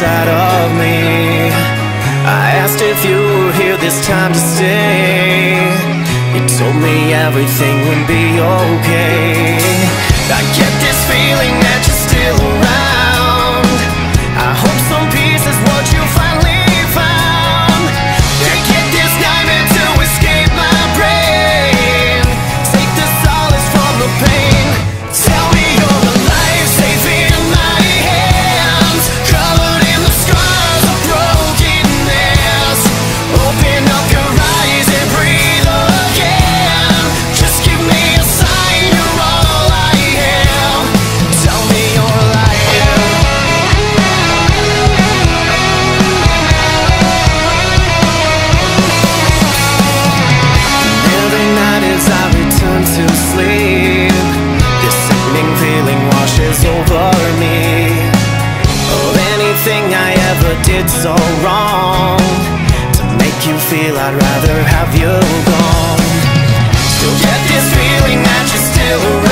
inside of me. I asked if you were here this time to stay. You told me everything would be okay. it's so wrong To make you feel I'd rather have you gone. Still get this feeling that you're still around.